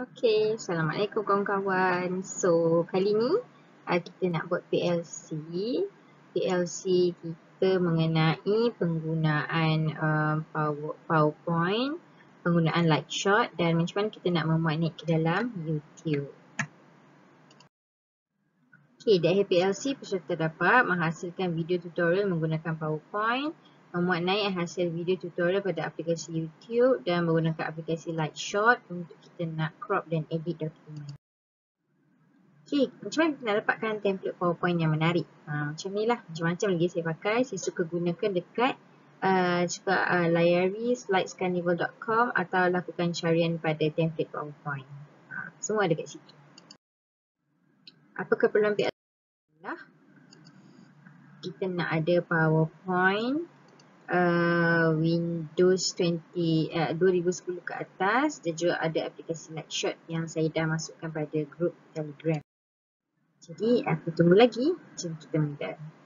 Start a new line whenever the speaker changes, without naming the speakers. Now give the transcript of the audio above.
Okay, Assalamualaikum kawan-kawan. So, kali ni uh, kita nak buat PLC. PLC kita mengenai penggunaan uh, power, PowerPoint, penggunaan light shot dan macam mana kita nak memuat ni ke dalam YouTube. Okay, dari PLC peserta dapat menghasilkan video tutorial menggunakan PowerPoint, memuat naik hasil video tutorial pada aplikasi YouTube dan menggunakan aplikasi Lightshot untuk kita nak crop dan edit dokumen. Okay, macam mana kita nak dapatkan template PowerPoint yang menarik? Ha, macam ni lah, macam-macam lagi saya pakai. Saya suka gunakan dekat uh, suka uh, layari slidescarnival.com atau lakukan carian pada template PowerPoint. Ha, semua ada kat situ. Apa keperluan PLC? Kita nak ada PowerPoint Windows 20 uh, 2010 ke atas dan juga ada aplikasi Lightshot yang saya dah masukkan pada grup Telegram. Jadi aku tunggu lagi, jom kita mula.